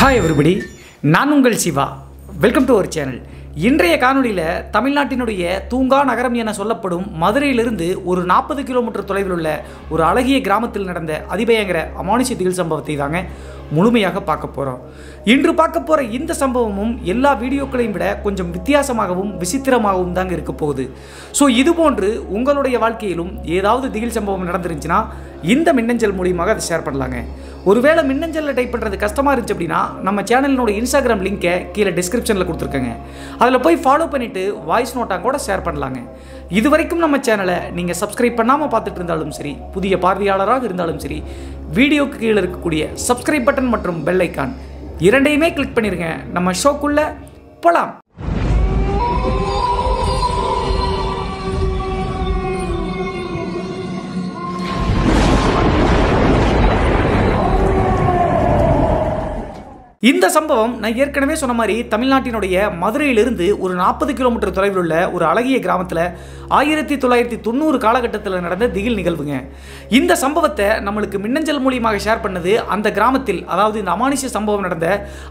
Hi everybody நான் உங்கள் Siva. Welcome to our channel இன்றைய காணொளியில் தமிழ்நாட்டினுடைய தூங்கா நகரம் என சொல்லப்படும் மதுரையிலிருந்து ஒரு நாற்பது கிலோமீட்டர் தொலைவில் உள்ள ஒரு அழகிய கிராமத்தில் நடந்த அதிபயங்கர அமானுஷ திகில் சம்பவத்தை தாங்க முழுமையாக பார்க்க போகிறோம் இன்று பார்க்க போகிற இந்த சம்பவமும் எல்லா வீடியோக்களையும் விட கொஞ்சம் வித்தியாசமாகவும் விசித்திரமாகவும் தாங்க இருக்க போகுது. ஸோ இது போன்று உங்களுடைய வாழ்க்கையிலும் ஏதாவது திகில் சம்பவம் நடந்துருந்துச்சுன்னா இந்த மின்னஞ்சல் மூலியமாக அதை ஷேர் பண்ணலாங்க. ஒருவேளை மின்னஞ்சலில் டைப் பண்ணுறது கஷ்டமாக இருந்துச்சு அப்படின்னா நம்ம சேனலினோட இன்ஸ்டாகிராம் லிங்கை கீழே டிஸ்கிரிப்ஷனில் கொடுத்துருக்கேங்க. அதில் போய் ஃபாலோ பண்ணிவிட்டு வாய்ஸ் நோட்டாக கூட ஷேர் பண்ணலாங்க. இது வரைக்கும் நம்ம சேனலை நீங்கள் சப்ஸ்கிரைப் பண்ணாமல் பார்த்துட்டு இருந்தாலும் சரி புதிய பார்வையாளராக இருந்தாலும் சரி வீடியோக்கு கீழே இருக்கக்கூடிய சப்ஸ்கிரைப் பட்டன் மற்றும் பெல் ஐக்கான் இரண்டையுமே கிளிக் பண்ணிடுங்க நம்ம ஷோக்குள்ளே போகலாம் இந்த சம்பவம் நான் ஏற்கனவே சொன்ன மாதிரி தமிழ்நாட்டினுடைய மதுரையிலிருந்து ஒரு நாற்பது கிலோமீட்டர் தொலைவில் உள்ள ஒரு அழகிய கிராமத்தில் ஆயிரத்தி தொள்ளாயிரத்தி தொண்ணூறு காலகட்டத்தில் நடந்த திகில் நிகழ்வுங்க. இந்த சம்பவத்தை நம்மளுக்கு மின்னஞ்சல் மூலியமாக ஷேர் பண்ணது அந்த கிராமத்தில் அதாவது இந்த அமானுஷ சம்பவம் நடந்த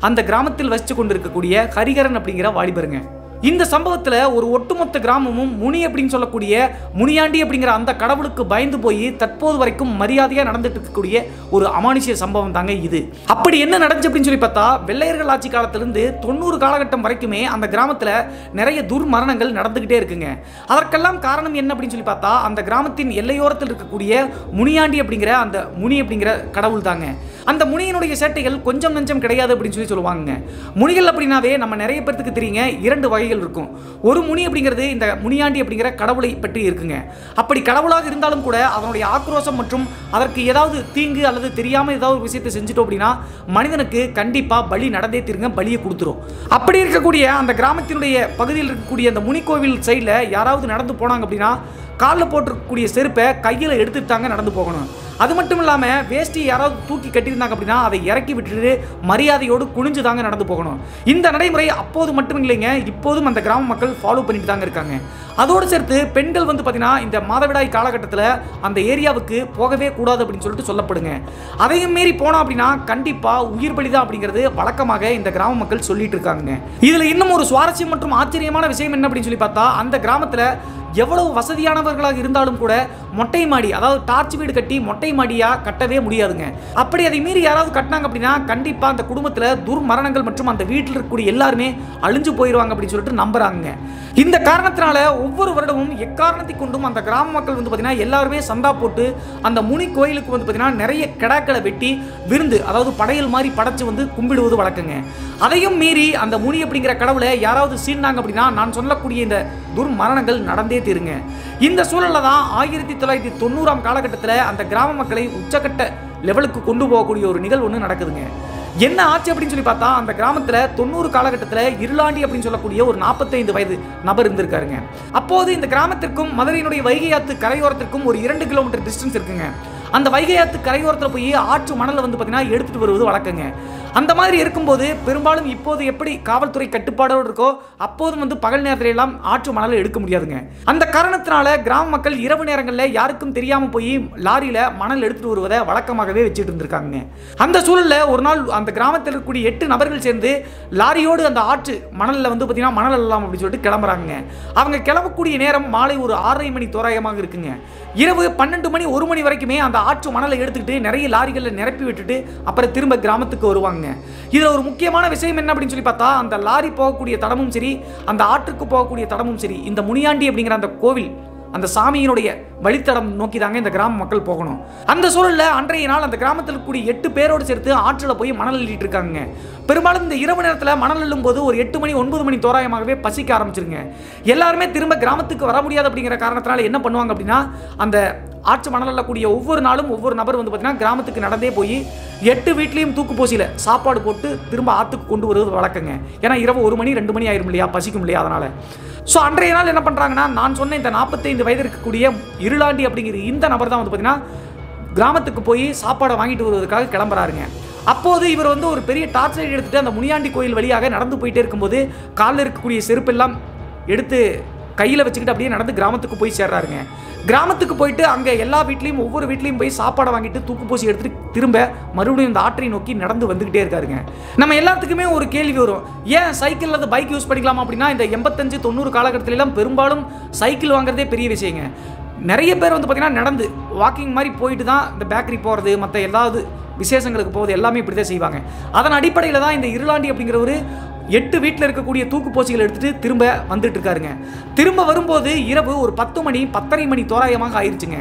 அந்த கிராமத்தில் வசித்து கொண்டிருக்கக்கூடிய ஹரிகரன் அப்படிங்கிற வாலிபருங்க. இந்த சம்பவத்தில் ஒரு ஒட்டுமொத்த கிராமமும் முனி அப்படின்னு சொல்லக்கூடிய முனியாண்டி அப்படிங்கிற அந்த கடவுளுக்கு பயந்து போய் தற்போது வரைக்கும் மரியாதையாக நடந்துட்டு இருக்கக்கூடிய ஒரு அமானுஷிய சம்பவம் தாங்க இது. அப்படி என்ன நடந்துச்சு அப்படின்னு சொல்லி பார்த்தா வெள்ளையர்கள் ஆட்சி காலத்திலிருந்து தொண்ணூறு காலகட்டம் வரைக்குமே அந்த கிராமத்தில் நிறைய துர்மரணங்கள் நடந்துக்கிட்டே இருக்குங்க. அதற்கெல்லாம் காரணம் என்ன அப்படின்னு சொல்லி பார்த்தா அந்த கிராமத்தின் எல்லையோரத்தில் இருக்கக்கூடிய முனியாண்டி அப்படிங்கிற அந்த முனி அப்படிங்கிற கடவுள் தாங்க. அந்த முனியினுடைய சேட்டைகள் கொஞ்சம் நஞ்சம் கிடையாது அப்படின்னு சொல்லி சொல்லுவாங்க முனிகள் அப்படின்னாவே நம்ம நிறைய பேர்த்துக்கு தெரியுங்க. இரண்டு வகைகள் இருக்கும். ஒரு முனி அப்படிங்கிறது இந்த முனியாண்டி அப்படிங்கிற கடவுளை பற்றி இருக்குங்க. அப்படி கடவுளாக இருந்தாலும் கூட அதனுடைய ஆக்ரோஷம் மற்றும் அதற்கு ஏதாவது தீங்கு அல்லது தெரியாமல் ஏதாவது ஒரு விஷயத்தை செஞ்சுட்டோம் அப்படின்னா மனிதனுக்கு கண்டிப்பாக பலி நடந்தே தீருங்க பலியை கொடுத்துரும். அப்படி இருக்கக்கூடிய அந்த கிராமத்தினுடைய பகுதியில் இருக்கக்கூடிய அந்த முனிக்கோவில் சைடில் யாராவது நடந்து போனாங்க அப்படின்னா காலில் போட்டிருக்கக்கூடிய செருப்பை கையில் எடுத்துட்டாங்க நடந்து போகணும். அது மட்டும் இல்லாமல் வேஷ்டி யாராவது தூக்கி கட்டியிருந்தாங்க அப்படின்னா அதை இறக்கி விட்டுட்டு மரியாதையோடு குனிஞ்சு தாங்க நடந்து போகணும். இந்த நடைமுறை அப்போது மட்டும் இல்லைங்க இப்போதும் அந்த கிராம மக்கள் ஃபாலோ பண்ணிட்டு தாங்க இருக்காங்க. அதோடு சேர்த்து பெண்கள் வந்து பார்த்தீங்கன்னா இந்த மாதவிடாய் காலகட்டத்தில் அந்த ஏரியாவுக்கு போகவே கூடாது அப்படின்னு சொல்லிட்டு சொல்லப்படுங்க. அதையும் மீறி போனோம் அப்படின்னா கண்டிப்பாக உயிர் பலிதான் அப்படிங்கிறது வழக்கமாக இந்த கிராம மக்கள் சொல்லிட்டு இருக்காங்க இதில் இன்னும் ஒரு சுவாரஸ்யம் மற்றும் ஆச்சரியமான விஷயம் என்ன அப்படின்னு சொல்லி பார்த்தா அந்த கிராமத்தில் எவ்வளவு வசதியானவர்களாக இருந்தாலும் கூட மொட்டை மாடி அதாவது டார்ச் வீடு கட்டி மொட்டை மாடியாக கட்டவே முடியாதுங்க. அப்படி அதை மீறி யாராவது கட்டினாங்க அப்படின்னா கண்டிப்பாக அந்த குடும்பத்தில் துர்மரணங்கள் மற்றும் அந்த வீட்டில் இருக்கக்கூடிய எல்லாருமே அழிஞ்சு போயிடுவாங்க அப்படின்னு சொல்லிட்டு நம்புறாங்க இந்த காரணத்தினால ஒவ்வொரு வருடமும் எக்காரணத்தை கொண்டும் அந்த கிராம மக்கள் வந்து பார்த்தீங்கன்னா எல்லாருமே சந்தா போட்டு அந்த முனி கோயிலுக்கு வந்து பார்த்தீங்கன்னா நிறைய கிடாக்களை வெட்டி விருந்து அதாவது படையல் மாதிரி படைச்சு வந்து கும்பிடுவது வழக்கங்க. அதையும் மீறி அந்த முனி அப்படிங்கிற கடவுளை யாராவது சீண்டாங்க அப்படின்னா நான் சொல்லக்கூடிய இந்த துர்மரணங்கள் நடந்தே தீருங்க இந்த சூழலில் தான் ஆயிரத்தி தொள்ளாயிரத்தி தொண்ணூறாம் காலகட்டத்தில் அந்த கிராம மக்களை உச்சக்கட்ட லெவலுக்கு கொண்டு போகக்கூடிய ஒரு நிகழ்வு ஒன்று நடக்குதுங்க. என்ன ஆச்சு அப்படின்னு சொல்லி பார்த்தா அந்த கிராமத்தில் தொண்ணூறு காலகட்டத்தில் இருளாண்டி அப்படின்னு சொல்லக்கூடிய ஒரு நாற்பத்தைந்து வயது நபர் இருந்திருக்காருங்க. அப்போது இந்த கிராமத்திற்கும் மதுரையினுடைய வைகை ஆத்து கரையோரத்திற்கும் ஒரு இரண்டு கிலோமீட்டர் டிஸ்டன்ஸ் இருக்குங்க. அந்த வைகை ஆத்து கரையோரத்தில் போய் ஆற்று மணலை வந்து பார்த்தீங்கன்னா எடுத்துகிட்டு வருவது வழக்கங்க. அந்த மாதிரி இருக்கும்போது பெரும்பாலும் இப்போது எப்படி காவல்துறை கட்டுப்பாடோடு இருக்கோ அப்போதும் வந்து பகல் நேரத்துல எல்லாம் ஆற்று மணலை எடுக்க முடியாதுங்க. அந்த காரணத்தினால கிராம மக்கள் இரவு நேரங்களில் யாருக்கும் தெரியாமல் போய் லாரியில் மணல் எடுத்துட்டு வருவதை வழக்கமாகவே வச்சுட்டு இருந்திருக்காங்க. அந்த சூழலில் ஒரு நாள் அந்த கிராமத்தில் இருக்கக்கூடிய எட்டு நபர்கள் சேர்ந்து லாரியோடு அந்த ஆற்று மணலில் வந்து பார்த்தீங்கன்னா மணல் எல்லாம் அப்படின்னு சொல்லிட்டு கிளம்புறாங்க அவங்க கிளம்பக்கூடிய நேரம் மாலை ஒரு ஆறரை மணி தோராயமாக இருக்குங்க. இரவு பன்னெண்டு மணி ஒரு மணி வரைக்குமே அந்த ஆற்று மணலை எடுத்துக்கிட்டு நிறைய லாரிகளில் நிரப்பி விட்டுட்டு அப்புறம் திரும்ப கிராமத்துக்கு வருவாங்க. இதில் ஒரு முக்கியமான விஷயம் என்ன அப்படின்னு சொல்லி பார்த்தா அந்த லாரி போகக்கூடிய தடமும் சரி அந்த ஆற்றுக்கு போகக்கூடிய தடமும் சரி இந்த முனியாண்டி அப்படிங்கிற அந்த கோவில் அந்த சாமியினுடைய வழித்தடம் நோக்கி தாங்க இந்த கிராம மக்கள் போகணும். அந்த சூழலில் அன்றைய நாள் அந்த கிராமத்தில் கூடிய எட்டு பேரோடு சேர்த்து ஆற்றில் போய் மணல் அள்ளிட்டு இருக்காங்க பெரும்பாலும் இந்த இரவு நேரத்தில் மணல் அள்ளும் போது ஒரு எட்டு மணி ஒன்பது மணி தோராயமாகவே பசிக்க ஆரம்பிச்சிருங்க. எல்லாருமே திரும்ப கிராமத்துக்கு வர முடியாது அப்படிங்கிற காரணத்தினால என்ன பண்ணுவாங்க அப்படின்னா அந்த ஆற்று மணல் அள்ளக்கூடிய ஒவ்வொரு நாளும் ஒவ்வொரு நபர் வந்து பார்த்தீங்கன்னா கிராமத்துக்கு நடந்தே போய் எட்டு வீட்லேயும் தூக்கு போசியில் சாப்பாடு போட்டு திரும்ப ஆற்றுக்கு கொண்டு வருவது வழக்கங்க. ஏன்னா இரவு ஒரு மணி ரெண்டு மணி ஆயிரும் இல்லையா? பசிக்கும் இல்லையா? அதனால். ஸோ அன்றைய நாள் என்ன பண்ணுறாங்கன்னா நான் சொன்ன இந்த நாற்பத்தைந்து வயது இருக்கக்கூடிய இருளாண்டி அப்படிங்கிற இந்த நபர் தான் வந்து பார்த்தீங்கன்னா கிராமத்துக்கு போய் சாப்பாடை வாங்கிட்டு வருவதற்காக கிளம்புறாருங்க. அப்போது இவர் வந்து ஒரு பெரிய டார்ச் லைட் எடுத்துகிட்டு அந்த முனியாண்டி கோயில் வழியாக நடந்து போயிட்டே இருக்கும்போது காலில் இருக்கக்கூடிய செருப்பெல்லாம் எடுத்து கையில் வச்சுக்கிட்டு அப்படியே நடந்து கிராமத்துக்கு போய் சேர்றாருங்க. கிராமத்துக்கு போயிட்டு அங்கே எல்லா வீட்லேயும் ஒவ்வொரு வீட்லேயும் போய் சாப்பாடை வாங்கிட்டு தூக்கு பூசி எடுத்துட்டு திரும்ப மறுபடியும் இந்த ஆற்றை நோக்கி நடந்து வந்துக்கிட்டே இருக்காருங்க. நம்ம எல்லாத்துக்குமே ஒரு கேள்வி வரும். ஏன் சைக்கிள் அல்லது பைக் யூஸ் பண்ணிக்கலாமா அப்படின்னா இந்த எண்பத்தஞ்சு தொண்ணூறு காலகட்டத்திலலாம் பெரும்பாலும் சைக்கிள் வாங்குறதே பெரிய விஷயங்க. நிறைய பேர் வந்து பார்த்தீங்கன்னா நடந்து வாக்கிங் மாதிரி போயிட்டு தான் இந்த பேக்கரி போகிறது மற்ற ஏதாவது விசேஷங்களுக்கு போகிறது எல்லாமே இப்படி தான் செய்வாங்க. அதன் அடிப்படையில் தான் இந்த இருளாண்டி அப்படிங்கிற ஒரு எட்டு வீட்டில் இருக்கக்கூடிய தூக்குப்போச்சிகள் எடுத்துட்டு திரும்ப வந்துட்டு இருக்காருங்க. திரும்ப வரும்போது இரவு ஒரு பத்து மணி பத்தரை மணி தோராயமாக ஆயிடுச்சுங்க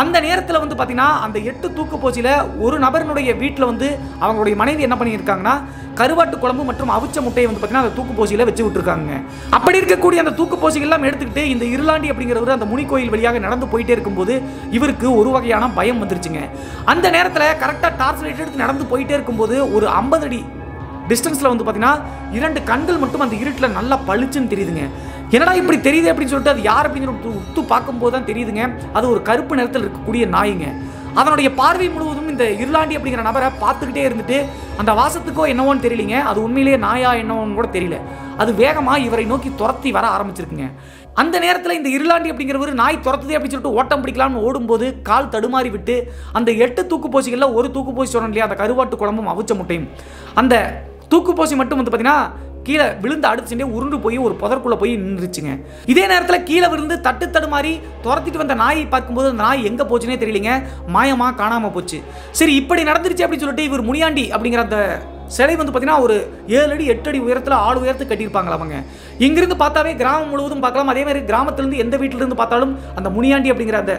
அந்த நேரத்தில் வந்து பார்த்தீங்கன்னா அந்த எட்டு தூக்குப்போச்சியில் ஒரு நபரினுடைய வீட்டில் வந்து அவங்களுடைய மனைவி என்ன பண்ணியிருக்காங்கன்னா கருவாட்டு குழம்பு மற்றும் அவிச்ச முட்டையை வந்து பார்த்தீங்கன்னா அந்த தூக்குப்போசியில் வச்சு விட்டுருக்காங்க. அப்படி இருக்கக்கூடிய அந்த தூக்குப்போசிகள் எல்லாம் எடுத்துக்கிட்டு இந்த இருளாண்டி அப்படிங்கிறவர் அந்த முனி கோயில் வழியாக நடந்து போயிட்டே இருக்கும்போது இவருக்கு ஒரு வகையான பயம் வந்துருச்சுங்க. அந்த நேரத்தில் கரெக்டாக டார்ச் லைட் எடுத்து நடந்து போயிட்டே இருக்கும்போது ஒரு ஐம்பது அடி டிஸ்டன்ஸில் வந்து பார்த்தீங்கன்னா இரண்டு கண்கள் மட்டும் அந்த இருட்டில் நல்லா பளிச்சுன்னு தெரியுதுங்க. என்னடா இப்படி தெரியுது அப்படின்னு சொல்லிட்டு அது யார் அப்படின்னு சொல்லிட்டு உத்து பார்க்கும்போது தான் தெரியுதுங்க. அது ஒரு கருப்பு நிறத்தில் இருக்கக்கூடிய நாய்ங்க. அதனுடைய பார்வை முழுவதும் இந்த இருளாண்டி அப்படிங்கிற நபரை பார்த்துக்கிட்டே இருந்துட்டு அந்த வாசத்துக்கோ என்னவோன்னு தெரியலிங்க. அது உண்மையிலேயே நாயா என்னவோன்னு கூட தெரியல. அது வேகமாக இவரை நோக்கி துரத்தி வர ஆரம்பிச்சிருக்குங்க. அந்த நேரத்தில் இந்த இருளாண்டி அப்படிங்கிறவர் நாய் துரத்துதே அப்படின்னு சொல்லிட்டு ஓட்டம் பிடிக்கலாம்னு ஓடும்போது கால் தடுமாறி விட்டு அந்த எட்டு தூக்கு போச்சிகளில் ஒரு தூக்கு போச்சு சொன்னோம் இல்லையா அந்த கருவாட்டு குழம்பும் அவிச்ச முட்டையும். அந்த தூக்குப்போசி மட்டும் வந்து பார்த்தீங்கன்னா கீழே விழுந்து அடிச்சுட்டே உருண்டு போய் ஒரு புதற்குள்ளே போய் நின்றுச்சுங்க. இதே நேரத்தில் கீழே விழுந்து தட்டு தடுமாறி துரத்திட்டு வந்த நாயை பார்க்கும்போது அந்த நாய் எங்கே போச்சுனே தெரியலங்க. மாயமாக காணாமல் போச்சு. சரி இப்படி நடந்துருச்சு அப்படின்னு சொல்லிட்டு இவர் முனியாண்டி அப்படிங்கிற அந்த சிலை வந்து பார்த்தீங்கன்னா ஒரு ஏழு அடி எட்டு அடி உயரத்தில் ஆள் உயரத்து கட்டியிருப்பாங்களா அவங்க இங்கிருந்து பார்த்தாவே கிராமம் முழுவதும் பார்க்கலாம். அதே மாதிரி கிராமத்திலிருந்து எந்த வீட்டிலிருந்து பார்த்தாலும் அந்த முனியாண்டி அப்படிங்கிற அந்த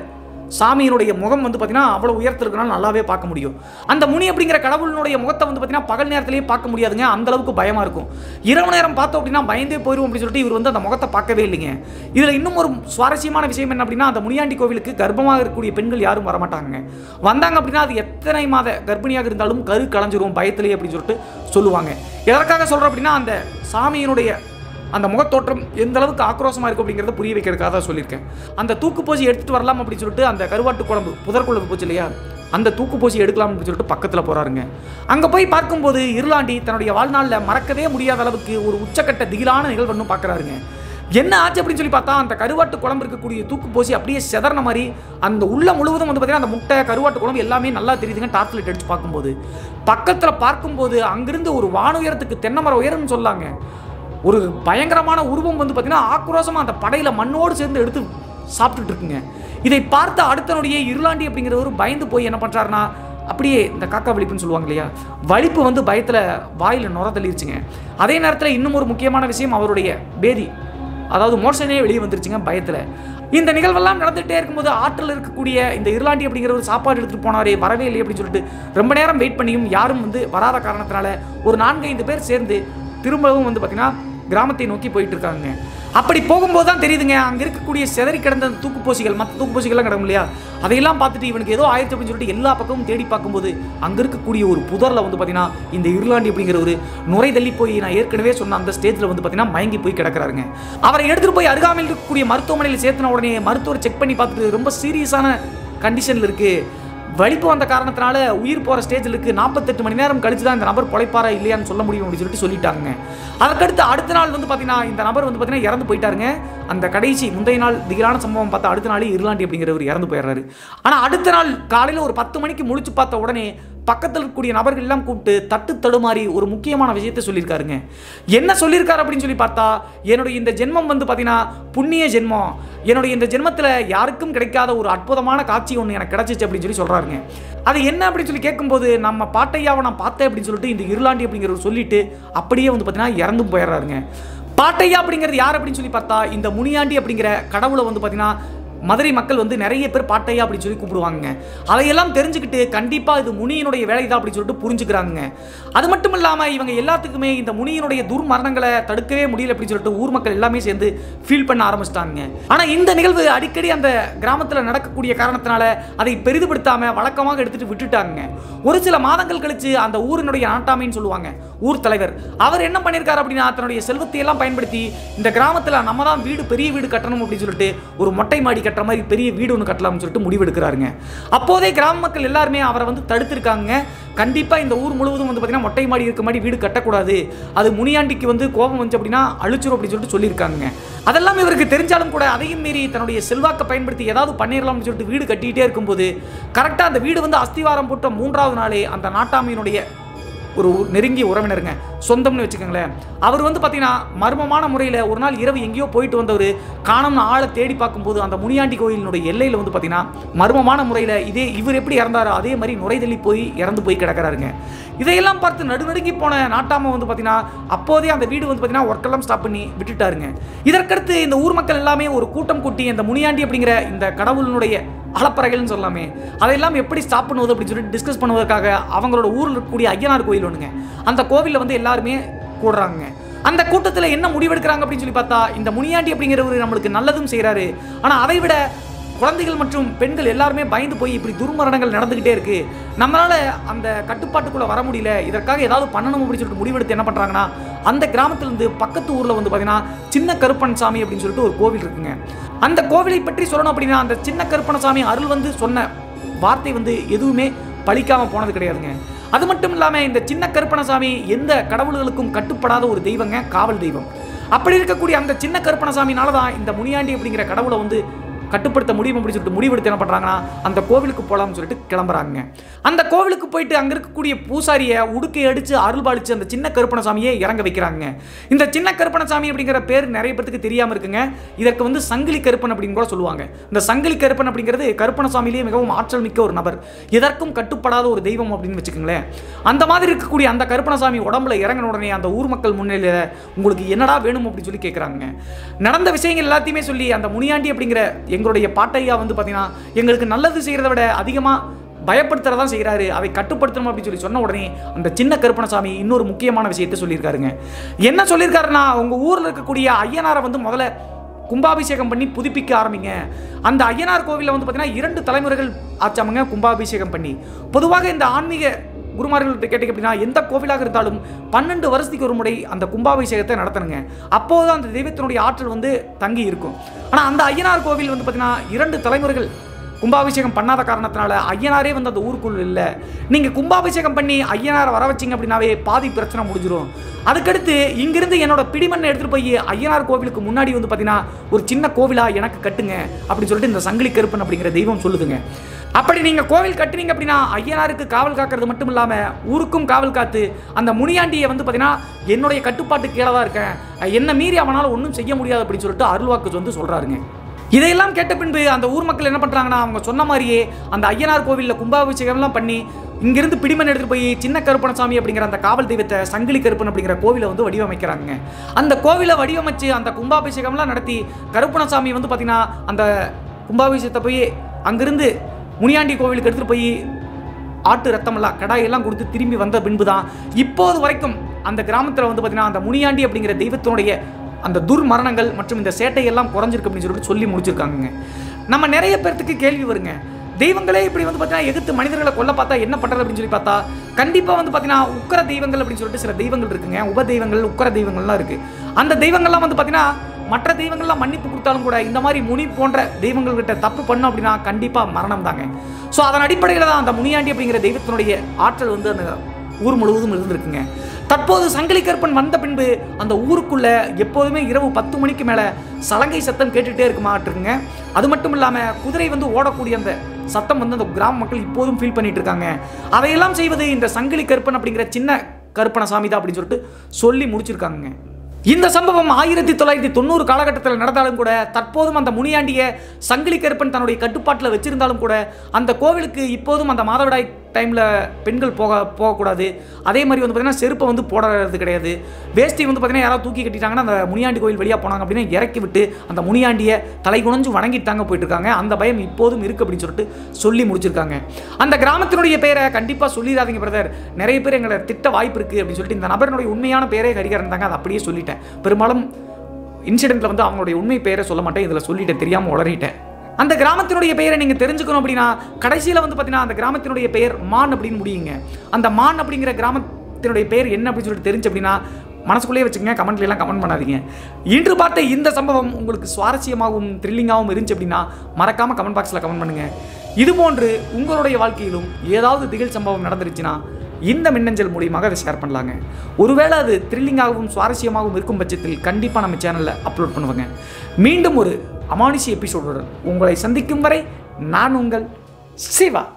சாமியினுடைய முகம் வந்து பார்த்தீங்கன்னா அவ்வளோ உயர்த்திருக்கனால நல்லாவே பார்க்க முடியும். அந்த முனி அப்படிங்கிற கடவுளினுடைய முகத்தை வந்து பார்த்தீங்கன்னா பகல் நேரத்திலேயே பார்க்க முடியாதுங்க. அந்தளவுக்கு பயமாக இருக்கும். இரவு நேரம் பார்த்தோம் அப்படின்னா பயந்தே போயிடும் அப்படின்னு சொல்லிட்டு இவர் வந்து அந்த முகத்தை பார்க்கவே இல்லைங்க. இதில் இன்னும் ஒரு சுவாரஸ்யமான விஷயம் என்ன அப்படின்னா அந்த முனியாண்டி கோவிலுக்கு கர்ப்பமாக இருக்கக்கூடிய பெண்கள் யாரும் வரமாட்டாங்க வந்தாங்க அப்படின்னா அது எத்தனை மாத கர்ப்பிணியாக இருந்தாலும் கரு களைஞ்சிரும் பயத்திலேயே அப்படின்னு சொல்லிட்டு சொல்லுவாங்க. எதற்காக சொல்கிறோம் அப்படின்னா அந்த சாமியினுடைய அந்த முகத்தோற்றம் எந்த அளவுக்கு ஆக்ரோஷமாக இருக்கும் அப்படிங்கிறத புரிய வைக்கிறதுக்காக தான் சொல்லியிருக்கேன். அந்த தூக்குப்போசி எடுத்துகிட்டு வரலாம் அப்படின்னு சொல்லிட்டு அந்த கருவாட்டு குழம்பு புதற்குழம்பு போச்சு இல்லையா? அந்த தூக்குப்போசி எடுக்கலாம் அப்படின்னு சொல்லிட்டு பக்கத்தில் போகிறாருங்க அங்கே போய் பார்க்கும்போது இருளாண்டி தன்னுடைய வாழ்நாளில் மறக்கவே முடியாத அளவுக்கு ஒரு உச்சக்கட்ட திகிலான நிகழ்வுன்னு பார்க்குறாருங்க. என்ன ஆச்சு அப்படின்னு சொல்லி பார்த்தா அந்த கருவாட்டு குழம்பு இருக்கக்கூடிய தூக்கு போசி அப்படியே செதறன மாதிரி அந்த உள்ள முழுவதும் வந்து பார்த்தீங்கன்னா அந்த முட்டை கருவாட்டு குழம்பு எல்லாமே நல்லா தெரியுதுங்க டார்ச் லைட் அடிச்சு பார்க்கும்போது. பக்கத்தில் பார்க்கும்போது அங்கிருந்து ஒரு வானுயரத்துக்கு தென்னை மரம் உயரம்னு சொல்லாங்க. ஒரு பயங்கரமான உருவம் வந்து பார்த்தீங்கன்னா ஆக்ரோஷமாக அந்த படையில் மண்ணோடு சேர்ந்து எடுத்து சாப்பிட்டுட்டு இருக்குங்க. இதை பார்த்த அடுத்தனுடைய இருளாண்டி அப்படிங்கிறவர் பயந்து போய் என்ன பண்ணுறாருன்னா அப்படியே இந்த காக்கா வலிப்புன்னு சொல்லுவாங்க இல்லையா வலிப்பு வந்து பயத்தில் வாயில் நுர தள்ளிருச்சுங்க. அதே நேரத்தில் இன்னும் ஒரு முக்கியமான விஷயம் அவருடைய பேதி அதாவது மோஷனே வெளியே வந்துருச்சுங்க பயத்தில். இந்த நிகழ்வெல்லாம் நடந்துகிட்டே இருக்கும்போது ஆற்றில் இருக்கக்கூடிய இந்த இருளாண்டி அப்படிங்கிற ஒரு சாப்பாடு எடுத்துகிட்டு போனாரே வரவே இல்லை அப்படின்னு சொல்லிட்டு ரொம்ப நேரம் வெயிட் பண்ணியும் யாரும் வந்து வராத காரணத்தினால ஒரு நான்கு ஐந்து பேர் சேர்ந்து திரும்பவும் வந்து பார்த்தீங்கன்னா கிராமத்தை நோக்கி போயிட்டு இருக்காங்க அப்படி போகும்போது தான் தெரியுதுங்க அங்கே இருக்கக்கூடிய செதறி கிடந்த அந்த தூக்குப்போசிகள் மற்ற தூக்குப்போசிகள்லாம் கிடக்கும் இல்லையா? அதையெல்லாம் பார்த்துட்டு இவனுக்கு ஏதோ ஆயிரத்தி அப்படின்னு சொல்லிட்டு எல்லா பக்கமும் தேடி பார்க்கும்போது அங்கே இருக்கக்கூடிய ஒரு புதரில் வந்து பார்த்தீங்கன்னா இந்த இருளாண்டி அப்படிங்கிற ஒரு நுரை தள்ளி போய் நான் ஏற்கனவே சொன்ன அந்த ஸ்டேஜில் வந்து பார்த்தீங்கன்னா மயங்கி போய் கிடக்கிறாருங்க. அவரை எடுத்துகிட்டு போய் அருகாமையில் இருக்கக்கூடிய மருத்துவமனையில் சேர்த்துன உடனே மருத்துவர் செக் பண்ணி பார்த்துட்டு ரொம்ப சீரியஸான கண்டிஷனில் இருக்குது வலிப்பு வந்த காரணத்தினால உயிர் போகிற ஸ்டேஜில் இருக்குது நாற்பத்தெட்டு மணி நேரம் கழிச்சு தான் இந்த நபர் பொழைப்பாரா இல்லையான்னு சொல்ல முடியும் அப்படின்னு சொல்லிட்டு சொல்லிட்டாங்க. அதுக்கடுத்து அடுத்த நாள் வந்து பார்த்தீங்கன்னா இந்த நபர் வந்து பார்த்தீங்கன்னா இறந்து போயிட்டாருங்க. அந்த கடைசி முந்தைய நாள் திகிலான சம்பவம் பார்த்தா அடுத்த நாளே இருளாண்டி அப்படிங்கிறவர் இறந்து போயிடுறாரு. ஆனால் அடுத்த நாள் காலையில் ஒரு பத்து மணிக்கு முழிச்சு பார்த்த உடனே பக்கத்தில் இருக்கக்கூடிய நபர்கள் எல்லாம் கூப்பிட்டு தட்டு தடுமாறி ஒரு முக்கியமான விஷயத்தை சொல்லியிருக்காருங்க. என்ன சொல்லியிருக்காரு அப்படின்னு சொல்லி பார்த்தா என்னுடைய இந்த ஜென்மம் வந்து பார்த்தீங்கன்னா புண்ணிய ஜென்மம். என்னுடைய இந்த ஜென்மத்தில் யாருக்கும் கிடைக்காத ஒரு அற்புதமான காட்சி ஒன்று எனக்கு கிடைச்சிச்சு அப்படின்னு சொல்லி சொல்கிறாருங்க அது என்ன அப்படின்னு சொல்லி கேட்கும்போது நம்ம பாட்டையாவை நான் பார்த்தேன் அப்படின்னு சொல்லிட்டு இந்த இருளாண்டி அப்படிங்கிறவர் சொல்லிட்டு அப்படியே வந்து பார்த்தீங்கன்னா இறந்து போயிடுறாருங்க. பாட்டையா அப்படிங்கிறது யார் அப்படின்னு சொல்லி பார்த்தா இந்த முனியாண்டி அப்படிங்கிற கடவுளை வந்து பார்த்தீங்கன்னா மதுரை மக்கள் வந்து நிறைய பேர் பாட்டையா அப்படி சொல்லி கூப்பிடுவாங்க அதையெல்லாம் தெரிஞ்சுக்கிட்டு கண்டிப்பாக இது முனியினுடைய வேலை தான் அப்படின்னு சொல்லிட்டு புரிஞ்சுக்கிறாங்க அது மட்டும் இல்லாமல் இவங்க எல்லாத்துக்குமே இந்த முனியினுடைய துர்மரணங்களை தடுக்கவே முடியல அப்படின்னு சொல்லிட்டு ஊர் மக்கள் எல்லாமே சேர்ந்து ஃபீல் பண்ண ஆரம்பிச்சிட்டாங்க ஆனால் இந்த நிகழ்வு அடிக்கடி அந்த கிராமத்தில் நடக்கக்கூடிய காரணத்தினால அதை பெரிதுபடுத்தாம வழக்கமாக எடுத்துட்டு விட்டுட்டாங்க ஒரு சில மாதங்கள் கழிச்சு அந்த ஊரினுடைய நாட்டாமைன்னு சொல்லுவாங்க ஊர் தலைவர். அவர் என்ன பண்ணியிருக்காரு அப்படின்னா தன்னுடைய செல்வத்தை எல்லாம் பயன்படுத்தி இந்த கிராமத்தில் நம்ம தான் வீடு பெரிய வீடு கட்டணும் அப்படின்னு சொல்லிட்டு ஒரு மொட்டை மாடி கட்டுற மாதிரி பெரிய வீடு ஒன்று கட்டலாம்னு சொல்லிட்டு முடிவெடுக்கிறாருங்க. அப்போதே கிராம மக்கள் எல்லாருமே அவரை வந்து தடுத்திருக்காங்க. கண்டிப்பாக இந்த ஊர் முழுவதும் வந்து பார்த்தீங்கன்னா மொட்டை மாடி இருக்க மாதிரி வீடு கட்டக்கூடாது. அது முனியாண்டிக்கு வந்து கோபம் வந்துச்சு அப்படின்னா அழிச்சிரும் அப்படின்னு சொல்லிட்டு சொல்லியிருக்காங்க அதெல்லாம் இவருக்கு தெரிஞ்சாலும் கூட அதையும் மீறி தன்னுடைய செல்வாக்கை பயன்படுத்தி ஏதாவது பண்ணிடலாம்னு சொல்லிட்டு வீடு கட்டிக்கிட்டே இருக்கும்போது கரெக்டாக அந்த வீடு வந்து அஸ்திவாரம் போட்ட மூன்றாவது நாளே அந்த நாட்டாமையினுடைய ஒரு நெருங்கிய உறவினருங்க. சொந்தம்னு வச்சுக்கோங்களேன். அவர் வந்து பார்த்தீங்கன்னா மர்மமான முறையில் ஒரு நாள் இரவு எங்கேயோ போயிட்டு வந்தவர் காணோம்னு ஆளை தேடி பார்க்கும்போது அந்த முனியாண்டி கோயிலினுடைய எல்லையில் வந்து பார்த்தீங்கன்னா மர்மமான முறையில் இதே இவர் எப்படி இறந்தாரோ அதே மாதிரி நுரைதள்ளி போய் இறந்து போய் கிடக்கிறாருங்க. இதையெல்லாம் பார்த்து நடுநடுங்கி போன நாட்டாம வந்து பார்த்தீங்கன்னா அப்போதே அந்த வீடு வந்து பார்த்தீங்கன்னா ஒர்க்கெல்லாம் ஸ்டாப் பண்ணி விட்டுட்டாருங்க. இதற்கடுத்து இந்த ஊர் மக்கள் எல்லாமே ஒரு கூட்டம் கூட்டி இந்த முனியாண்டி அப்படிங்கிற இந்த கடவுளினுடைய அலப்பறைகள்னு சொல்லாமே. அதையெல்லாம் எப்படி ஸ்டாப் பண்ணுவது அப்படின்னு சொல்லிட்டு டிஸ்கஸ் பண்ணுவதற்காக அவங்களோட ஊரில் இருக்கக்கூடிய ஐயனார் கோயில் ஒன்றுங்க அந்த கோவிலில் வந்து எல்லாருமே கூடுறாங்க. அந்த கூட்டத்தில் என்ன முடிவெடுக்கிறாங்க அப்படின்னு சொல்லி பார்த்தா இந்த முனியாண்டி அப்படிங்கிறவர் நம்மளுக்கு நல்லதும் செய்கிறாரு ஆனால் அதை விட குழந்தைகள் மற்றும் பெண்கள் எல்லாருமே பயந்து போய் இப்படி துர்மரணங்கள் நடந்துகிட்டே இருக்கு. நம்மளால அந்த கட்டுப்பாட்டுக்குள்ள வர முடியல. இதற்காக ஏதாவது பண்ணணும் அப்படின்னு சொல்லிட்டு முடிவெடுத்து என்ன பண்றாங்கன்னா அந்த கிராமத்திலிருந்து பக்கத்து ஊர்ல வந்து பாத்தீங்கன்னா சின்ன கருப்பன் சாமி அப்படின்னு சொல்லிட்டு ஒரு கோவில் இருக்குங்க. அந்த கோவிலை பற்றி சொல்லணும் அப்படின்னா அந்த சின்ன கருப்பண சாமி அருள் வந்து சொன்ன வார்த்தை வந்து எதுவுமே பழிக்காம போனது கிடையாதுங்க. அது மட்டும் இல்லாம இந்த சின்ன கருப்பணசாமி எந்த கடவுள்களுக்கும் கட்டுப்படாத ஒரு தெய்வங்க காவல் தெய்வம். அப்படி இருக்கக்கூடிய அந்த சின்ன கருப்பணசாமினால தான் இந்த முனியாண்டி அப்படிங்கிற கடவுளை வந்து கட்டுப்படுத்த முடியும் அப்படின்னு சொல்லிட்டு முடிவெடுத்து என்ன பண்ணுறாங்கன்னா அந்த கோவிலுக்கு போகலாம்னு சொல்லிட்டு கிளம்புறாங்க. அந்த கோவிலுக்கு போயிட்டு அங்கே இருக்கக்கூடிய பூசாரியை உடுக்கை அடித்து அருள் பாலிச்சு அந்த சின்ன கருப்பணசாமியை இறங்க வைக்கிறாங்க. இந்த சின்ன கருப்பணசாமி அப்படிங்கிற பேர் நிறைய பேருக்கு தெரியாமல் இருக்குங்க. இதற்கு வந்து சங்கிலி கருப்பன் அப்படின்னு கூட சொல்லுவாங்க. இந்த சங்கிலி கருப்பன் அப்படிங்கிறது கருப்பணசாமிலேயே மிகவும் ஆற்றல் மிக்க ஒரு நபர். எதற்கும் கட்டுப்படாத ஒரு தெய்வம் அப்படின்னு வச்சுக்கோங்களேன். அந்த மாதிரி இருக்கக்கூடிய அந்த கருப்பணசாமி உடம்புல இறங்கின உடனே அந்த ஊர் மக்கள் முன்னிலையில் உங்களுக்கு என்னடா வேணும் அப்படின்னு சொல்லி கேட்குறாங்க நடந்த விஷயங்கள் எல்லாத்தையுமே சொல்லி அந்த முனியாண்டி அப்படிங்கிற எங்களுடைய பாட்டையா வந்து பார்த்தீங்கன்னா எங்களுக்கு நல்லது செய்கிறத விட அதிகமாக பயப்படுத்துறதான் செய்கிறாரு அதை கட்டுப்படுத்தணும் அப்படின்னு சொல்லி சொன்ன உடனே அந்த சின்ன கருப்பணசாமி இன்னொரு முக்கியமான விஷயத்தை சொல்லியிருக்காருங்க. என்ன சொல்லியிருக்காருன்னா உங்கள் ஊரில் இருக்கக்கூடிய ஐயனாரை வந்து முதல்ல கும்பாபிஷேகம் பண்ணி புதுப்பிக்க ஆரம்பிங்க. அந்த ஐயனார் கோவிலில் வந்து பார்த்தீங்கன்னா இரண்டு தலைமுறைகள் ஆச்சாமங்க கும்பாபிஷேகம் பண்ணி. பொதுவாக இந்த ஆன்மீக குருமார்கள்ட்ட கேட்டீங்க அப்படின்னா எந்த கோவிலாக இருந்தாலும் பன்னெண்டு வருஷத்துக்கு ஒரு முறை அந்த கும்பாபிஷேகத்தை நடத்தணுங்க. அப்போது அந்த தெய்வத்தினுடைய ஆற்றல் வந்து தங்கி இருக்கும். ஆனால் அந்த ஐயனார் கோவில் வந்து பார்த்தீங்கன்னா இரண்டு தலைமுறைகள் கும்பாபிஷேகம் பண்ணாத காரணத்தினால ஐயனாரே வந்து அந்த ஊருக்குள்ள இல்லை. நீங்கள் கும்பாபிஷேகம் பண்ணி ஐயனாரை வர வச்சிங்க அப்படின்னாவே பாதி பிரச்சனை முடிஞ்சிடும் அதுக்கடுத்து இங்கிருந்து என்னோட பிடிமண்ணை எடுத்துகிட்டு போய் ஐயனார் கோவிலுக்கு முன்னாடி வந்து பார்த்தீங்கன்னா ஒரு சின்ன கோவிலாக எனக்கு கட்டுங்க அப்படின்னு சொல்லிட்டு இந்த சங்கிலி கருப்பன் அப்படிங்கிற தெய்வம் சொல்லுதுங்க. அப்படி நீங்கள் கோவில் கட்டுனீங்க அப்படின்னா ஐயனாருக்கு காவல் காக்கிறது மட்டும் இல்லாமல் ஊருக்கும் காவல் காத்து அந்த முனியாண்டியை வந்து பார்த்தீங்கன்னா என்னுடைய கட்டுப்பாட்டு கீழே தான் இருக்கேன். என்ன மீறி அவனால் ஒன்றும் செய்ய முடியாது அப்படின்னு சொல்லிட்டு அருள்வாக்கு வந்து சொல்கிறாருங்க இதையெல்லாம் கேட்ட பின்பு அந்த ஊர் மக்கள் என்ன பண்ணுறாங்கன்னா அவங்க சொன்ன மாதிரியே அந்த ஐயனார் கோவிலில் கும்பாபிஷேகம்லாம் பண்ணி இங்கிருந்து பிடிமன் எடுத்துகிட்டு போய் சின்ன கருப்பணசாமி அப்படிங்கிற அந்த காவல் தெய்வத்தை சங்கிலி கருப்பன் அப்படிங்கிற கோவிலை வந்து வடிவமைக்கிறாங்க அந்த கோவிலை வடிவமைச்சு அந்த கும்பாபிஷேகம்லாம் நடத்தி கருப்பணசாமி வந்து பார்த்தீங்கன்னா அந்த கும்பாபிஷேகத்தை போய் அங்கிருந்து முனியாண்டி கோவிலுக்கு எடுத்துகிட்டு போய் ஆட்டு ரத்தமெல்லாம் கடாயெல்லாம் கொடுத்து திரும்பி வந்த பின்பு தான் இப்போது வரைக்கும் அந்த கிராமத்தில் வந்து பார்த்தீங்கன்னா அந்த முனியாண்டி அப்படிங்கிற தெய்வத்தினுடைய அந்த துர்மரணங்கள் மற்றும் இந்த சேட்டையெல்லாம் குறைஞ்சிருக்கு அப்படின்னு சொல்லிட்டு சொல்லி முடிச்சிருக்காங்க நம்ம நிறைய பேர்த்துக்கு கேள்வி வருங்க. தெய்வங்களே இப்படி வந்து பார்த்தீங்கன்னா எதிர்த்து மனிதர்களை கொல்ல பார்த்தா என்ன பண்ணுறது அப்படின்னு சொல்லி பார்த்தா கண்டிப்பாக வந்து பார்த்தீங்கன்னா உக்கர தெய்வங்கள் அப்படின்னு சொல்லிட்டு சில தெய்வங்கள் இருக்குங்க. உப தெய்வங்கள் உக்கர தெய்வங்கள்லாம் இருக்குது அந்த தெய்வங்கள்லாம் வந்து பார்த்தீங்கன்னா மற்ற தெய்வங்கள்லாம் மன்னிப்பு கொடுத்தாலும் கூட இந்த மாதிரி முனி போன்ற தெய்வங்கள்கிட்ட தப்பு பண்ணோம் அப்படின்னா கண்டிப்பாக மரணம் தாங்க. ஸோ அதன் அடிப்படையில் தான் அந்த முனியாண்டி அப்படிங்கிற தெய்வத்தினுடைய ஆற்றல் வந்து அந்த ஊர் முழுவதும் இருந்திருக்குங்க. தற்போது சங்கிலி கற்பன் வந்த பின்பு அந்த ஊருக்குள்ள எப்போதுமே இரவு பத்து மணிக்கு மேலே சலங்கை சத்தம் கேட்டுகிட்டே இருக்குமாட்டிருக்குங்க. அது மட்டும் இல்லாமல் குதிரை வந்து ஓடக்கூடிய அந்த சத்தம் வந்து அந்த கிராம மக்கள் இப்போதும் ஃபீல் பண்ணிட்டு இருக்காங்க. அதையெல்லாம் செய்வது இந்த சங்கிலி கற்பன் அப்படிங்கிற சின்ன கருப்பணசாமி தான் அப்படின்னு சொல்லிட்டு சொல்லி முடிச்சிருக்காங்க இந்த சம்பவம் ஆயிரத்தி தொள்ளாயிரத்தி தொண்ணூறு காலகட்டத்தில் நடந்தாலும் கூட தற்போதும் அந்த முனியாண்டிய சங்கிலி கருப்பன் தன்னுடைய கட்டுப்பாட்டில் வச்சிருந்தாலும் கூட அந்த கோவிலுக்கு இப்போதும் அந்த மாதவிடாய் டைமில் பெண்கள் போக போகக்கூடாது. அதே மாதிரி வந்து பார்த்தீங்கன்னா செருப்பை வந்து போடுறது கிடையாது. வேஷ்டி வந்து பார்த்தீங்கன்னா யாராவது தூக்கி கட்டிட்டாங்கன்னா அந்த முனியாண்டி கோயில் வெளியாக போனாங்க அப்படின்னா இறக்கி விட்டு அந்த முனியாண்டியை தலை குணஞ்சு வணங்கிட்டாங்க போயிட்டுருக்காங்க அந்த பயம் இப்போதும் இருக்கு அப்படின்னு சொல்லிட்டு சொல்லி முடிச்சிருக்காங்க. அந்த கிராமத்தினுடைய பெயரை கண்டிப்பாக சொல்லிடாதீங்க பிரதர் நிறைய பேர் எங்களை திட்ட வாய்ப்பு இருக்குது அப்படின்னு சொல்லிட்டு இந்த நபரினுடைய உண்மையான பேரே ஹரிகரன் தாங்க. அதை அப்படியே சொல்லிட்டேன். பெரும்பாலும் இன்சிடெண்ட்டில் வந்து அவங்களுடைய உண்மை பெயரை சொல்ல மாட்டேன். இதில் சொல்லிட்டேன் தெரியாமல் உளறிட்டேன். அந்த கிராமத்தினுடைய பெயரை நீங்கள் தெரிஞ்சுக்கணும் அப்படின்னா கடைசியில் வந்து பார்த்தீங்கன்னா அந்த கிராமத்தினுடைய பெயர் மான் அப்படின்னு முடியுங்க. அந்த மான் அப்படிங்கிற கிராமத்தினுடைய பெயர் என்ன அப்படின்னு சொல்லிட்டு தெரிஞ்சு அப்படின்னா மனசுக்குள்ளேயே வச்சுக்கங்க கமெண்ட்லாம் கமெண்ட் பண்ணாதீங்க. இன்று பார்த்த இந்த சம்பவம் உங்களுக்கு சுவாரஸ்யமாகவும் த்ரில்லிங்காகவும் இருந்துச்சு அப்படின்னா மறக்காமல் கமெண்ட் பாக்ஸில் கமெண்ட் பண்ணுங்கள் இது போன்று உங்களுடைய வாழ்க்கையிலும் ஏதாவது திகில் சம்பவம் நடந்துருச்சுன்னா இந்த மின்னஞ்சல் மூலியமாக அதை ஷேர் பண்ணலாங்க. ஒருவேளை அது த்ரில்லிங்காகவும் சுவாரஸ்யமாகவும் இருக்கும் பட்சத்தில் கண்டிப்பாக நம்ம சேனலில் அப்லோட் பண்ணுவோங்க. மீண்டும் ஒரு அமானுஷி எபிசோடுடன் உங்களை சந்திக்கும் வரை நான் உங்கள் சிவா.